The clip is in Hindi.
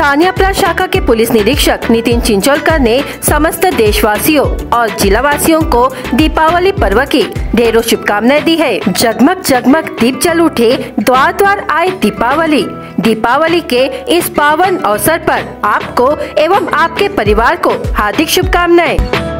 पानियापरा शाखा के पुलिस निरीक्षक नितिन चिंचोलकर ने समस्त देशवासियों और जिला वासियों को दीपावली पर्व की ढेरों शुभकामनाएँ दी है। जगमग जगमग दीप जल उठे, द्वार द्वार आए दीपावली। दीपावली के इस पावन अवसर पर आपको एवं आपके परिवार को हार्दिक शुभकामनाएँ।